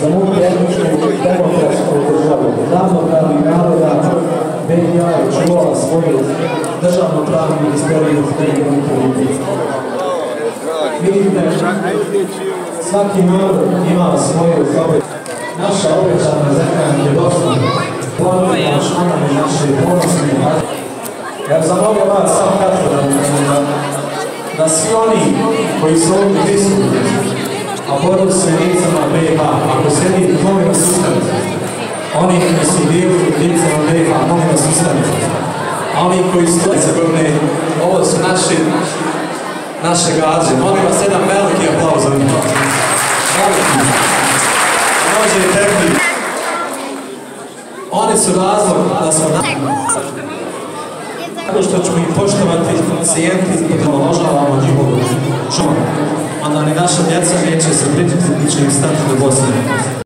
za mogu jedničku i demokratsku državu. Ravnopravni naroda BNA je čuvala svoju državno-pravnu istoriju u trenutnu politiku. Vidite, svaki narod ima svoju sobe. Naša obećana zemlja je došla. Ponovno je članovi naše ponosne Ja bih zamolio vas samo kratko da, da, da svi oni koji su ovdje prisutni, a borili se licama BiH, ako sjedi, molim vas ustanite. Oni koji su bili licama BiH, molim vas ustanite. A oni koji su Hercegovine, ovo su naši naše gađe. Molim vas jedan veliki aplauz za njih. Može i. Oni su razlog da smo na... Što ćemo ih poštovati, cijeniti i pomaložavamo njihovu наша авиация меньше из-за претензий личных статов и Босна.